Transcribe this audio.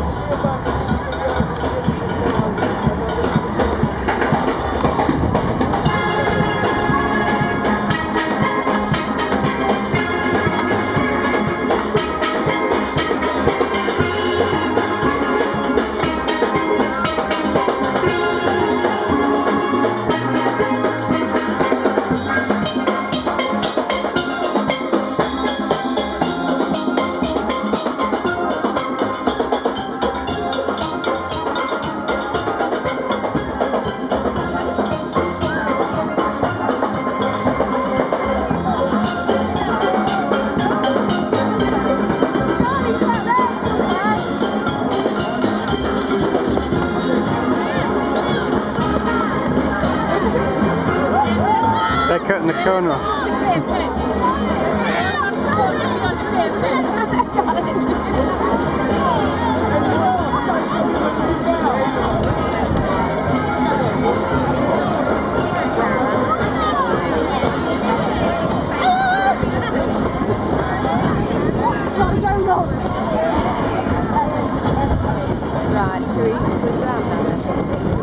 Thank you. cutting in the corner. Oh,